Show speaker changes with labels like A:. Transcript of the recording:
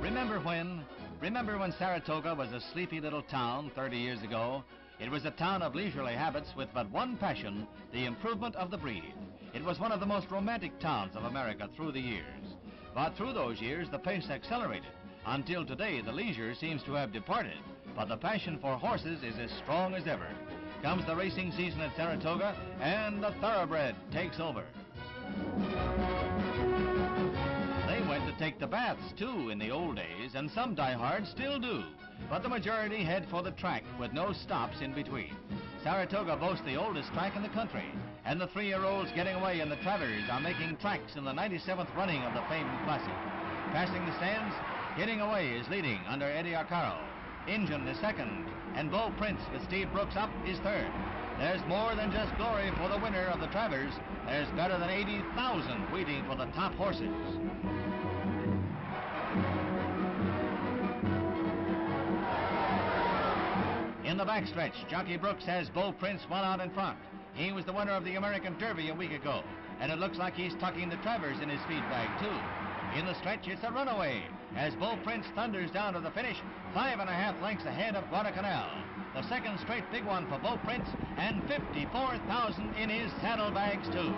A: Remember when? Remember when Saratoga was a sleepy little town 30 years ago? It was a town of leisurely habits with but one passion, the improvement of the breed. It was one of the most romantic towns of America through the years. But through those years, the pace accelerated. Until today, the leisure seems to have departed, but the passion for horses is as strong as ever. Comes the racing season at Saratoga, and the thoroughbred takes over. Take the baths, too, in the old days, and some diehards still do. But the majority head for the track with no stops in between. Saratoga boasts the oldest track in the country, and the three-year-olds getting away in the Travers are making tracks in the 97th running of the famed classic. Passing the stands, Getting Away is leading under Eddie Arcaro. Injun is second, and Beau Prince with Steve Brooks up is third. There's more than just glory for the winner of the Travers. There's better than 80,000 waiting for the top horses. In the backstretch, Jockey Brooks has Beau Prince one out in front. He was the winner of the American Derby a week ago, and it looks like he's tucking the Travers in his feed bag, too. In the stretch, it's a runaway as Beau Prince thunders down to the finish, five and a half lengths ahead of Guadalcanal. The second straight big one for Beau Prince, and 54,000 in his saddlebags, too.